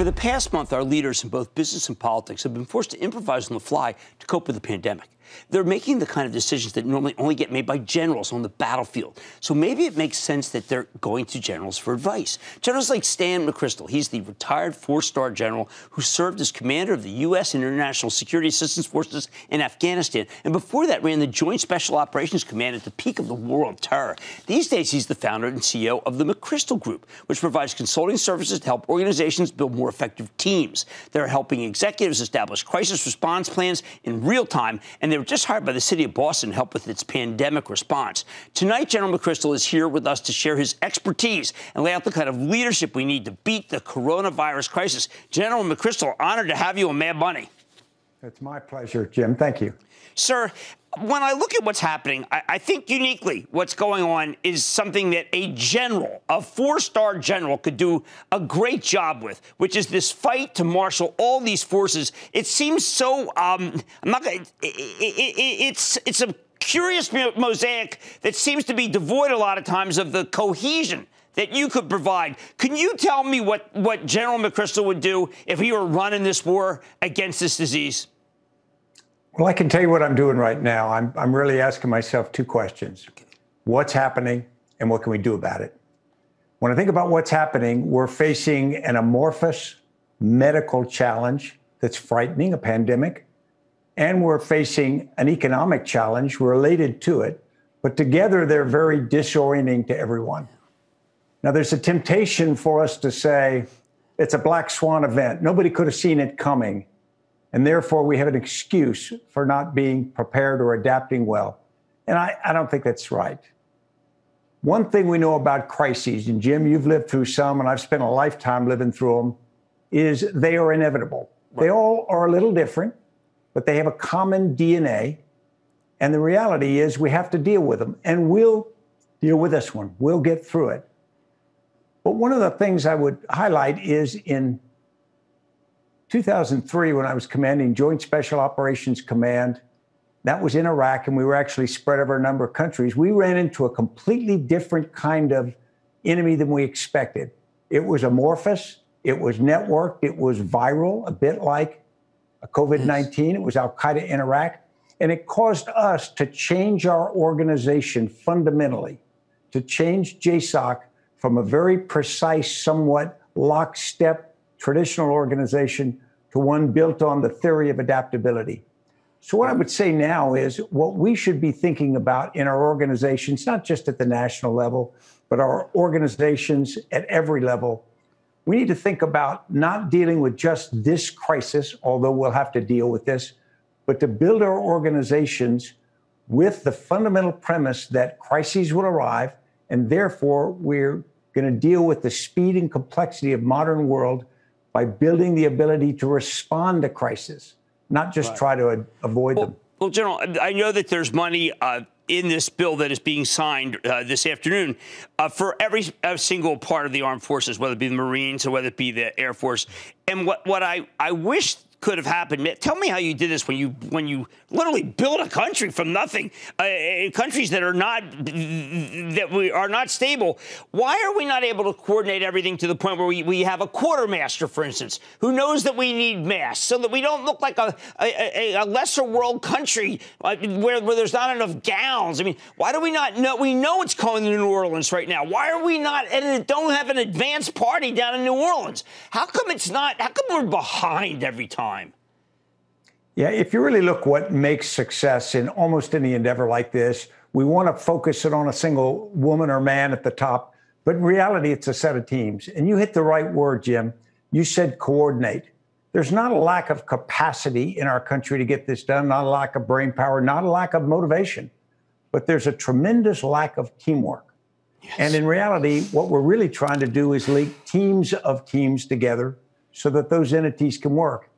For the past month, our leaders in both business and politics have been forced to improvise on the fly to cope with the pandemic. They're making the kind of decisions that normally only get made by generals on the battlefield. So maybe it makes sense that they're going to generals for advice. Generals like Stan McChrystal, he's the retired four star general who served as commander of the U.S. and International Security Assistance Forces in Afghanistan. And before that, ran the Joint Special Operations Command at the peak of the war on terror. These days, he's the founder and CEO of the McChrystal Group, which provides consulting services to help organizations build more effective teams. They're helping executives establish crisis response plans in real time, and they're were just hired by the city of Boston to help with its pandemic response. Tonight, General McChrystal is here with us to share his expertise and lay out the kind of leadership we need to beat the coronavirus crisis. General McChrystal, honored to have you on Mad Money. It's my pleasure, Jim. Thank you. Sir, when I look at what's happening, I, I, think uniquely what's going on is something that a general, a four star general, could do a great job with, which is this fight to marshal all these forces. It seems so, um, I'm not gonna, it, it, it's, it's a curious mosaic that seems to be devoid a lot of times of the cohesion that you could provide. Can you tell me what, what General McChrystal would do if he were running this war against this disease? Well, I can tell you what I'm doing right now. I'm, I'm really asking myself two questions What's happening, and what can we do about it? When I think about what's happening, we're facing an amorphous medical challenge that's frightening, a pandemic, and we're facing an economic challenge related to it. But together, they're very disorienting to everyone. Now, there's a temptation for us to say it's a black swan event. Nobody could have seen it coming. And therefore, we have an excuse for not being prepared or adapting well. And I, I don't think that's right. One thing we know about crises, and Jim, you've lived through some, and I've spent a lifetime living through them, is they are inevitable. Right. They all are a little different, but they have a common DNA. And the reality is we have to deal with them, and we'll deal with this one. We'll get through it. But one of the things I would highlight is in 2003, when I was commanding Joint Special Operations Command, that was in Iraq, and we were actually spread over a number of countries. We ran into a completely different kind of enemy than we expected. It was amorphous, it was networked, it was viral, a bit like a COVID 19. It was Al Qaeda in Iraq. And it caused us to change our organization fundamentally, to change JSOC from a very precise, somewhat lockstep traditional organization to one built on the theory of adaptability. So, what I would say now is what we should be thinking about in our organizations, not just at the national level, but our organizations at every level. We need to think about not dealing with just this crisis, although we'll have to deal with this, but to build our organizations with the fundamental premise that crises will arrive, and therefore we're going to deal with the speed and complexity of modern world by building the ability to respond to crisis, not just right. try to a- avoid well, them. Well, General, I know that there's money uh, in this bill that is being signed uh, this afternoon uh, for every, every, single part of the armed forces, whether it be the Marines or whether it be the Air Force. And what, what I, I wish could have happened. Tell me how you did this when you when you literally built a country from nothing, uh, countries that are not that we are not stable. Why are we not able to coordinate everything to the point where we, we have a quartermaster, for instance, who knows that we need masks, so that we don't look like a a, a lesser world country uh, where, where there's not enough gowns? I mean, why do we not know? We know it's coming to New Orleans right now. Why are we not and don't have an advanced party down in New Orleans? How come it's not? How come we're behind every time? Time. Yeah, if you really look what makes success in almost any endeavor like this, we want to focus it on a single woman or man at the top, but in reality, it's a set of teams. And you hit the right word, Jim. You said coordinate. There's not a lack of capacity in our country to get this done, not a lack of brain power, not a lack of motivation, but there's a tremendous lack of teamwork. Yes. And in reality, what we're really trying to do is link teams of teams together so that those entities can work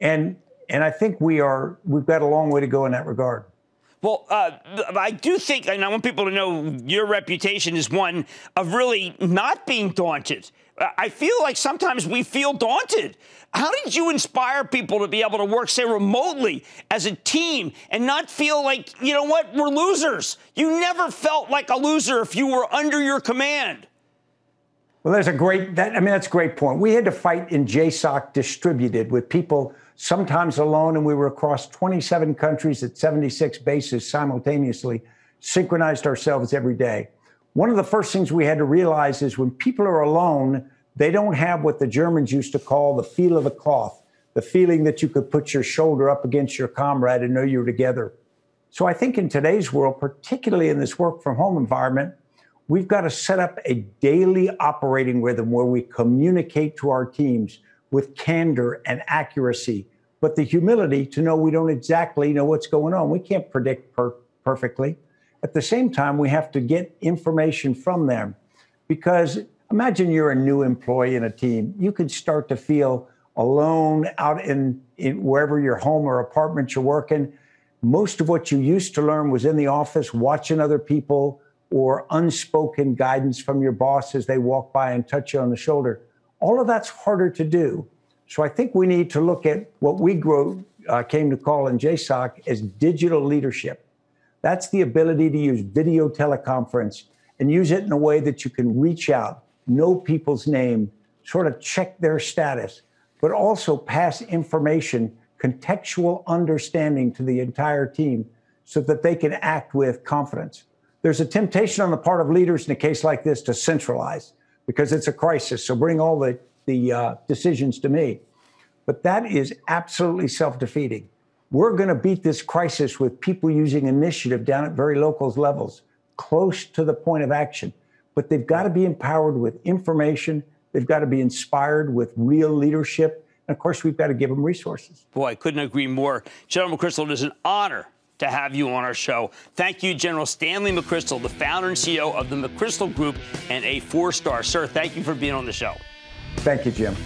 and and I think we are we've got a long way to go in that regard. Well, uh, I do think, and I want people to know your reputation is one of really not being daunted. I feel like sometimes we feel daunted. How did you inspire people to be able to work, say, remotely as a team and not feel like, you know what, we're losers? You never felt like a loser if you were under your command. Well, there's a great that I mean that's a great point. We had to fight in JSOC distributed with people sometimes alone, and we were across 27 countries at 76 bases simultaneously, synchronized ourselves every day. One of the first things we had to realize is when people are alone, they don't have what the Germans used to call the feel of the cloth, the feeling that you could put your shoulder up against your comrade and know you're together. So I think in today's world, particularly in this work from home environment, we've got to set up a daily operating rhythm where we communicate to our teams with candor and accuracy, but the humility to know we don't exactly know what's going on. We can't predict per- perfectly. At the same time, we have to get information from them because imagine you're a new employee in a team. You could start to feel alone out in, in wherever your home or apartment you're working. Most of what you used to learn was in the office, watching other people, or unspoken guidance from your boss as they walk by and touch you on the shoulder. All of that's harder to do. So I think we need to look at what we grow, uh, came to call in JSOC as digital leadership. That's the ability to use video teleconference and use it in a way that you can reach out, know people's name, sort of check their status, but also pass information, contextual understanding to the entire team so that they can act with confidence. There's a temptation on the part of leaders in a case like this to centralize because it's a crisis. So bring all the, the uh, decisions to me. But that is absolutely self defeating. We're going to beat this crisis with people using initiative down at very local levels, close to the point of action. But they've got to be empowered with information. They've got to be inspired with real leadership. And of course, we've got to give them resources. Boy, I couldn't agree more. General McChrystal, it is an honor to have you on our show. Thank you, General Stanley McChrystal, the founder and CEO of the McChrystal Group and a four star. Sir, thank you for being on the show. Thank you, Jim.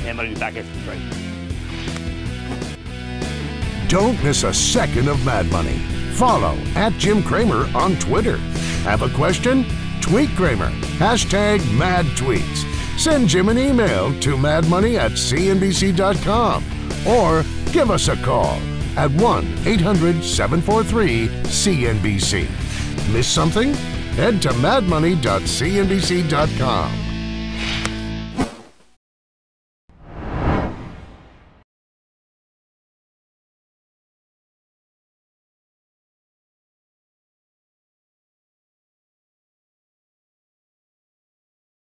And I'm going to be back after the break. Don't miss a second of Mad Money. Follow at Jim Cramer on Twitter. Have a question? Tweet Cramer. Hashtag mad tweets. Send Jim an email to madmoney at cnbc.com or give us a call at 1 800 743 CNBC. Miss something? Head to madmoney.cnbc.com.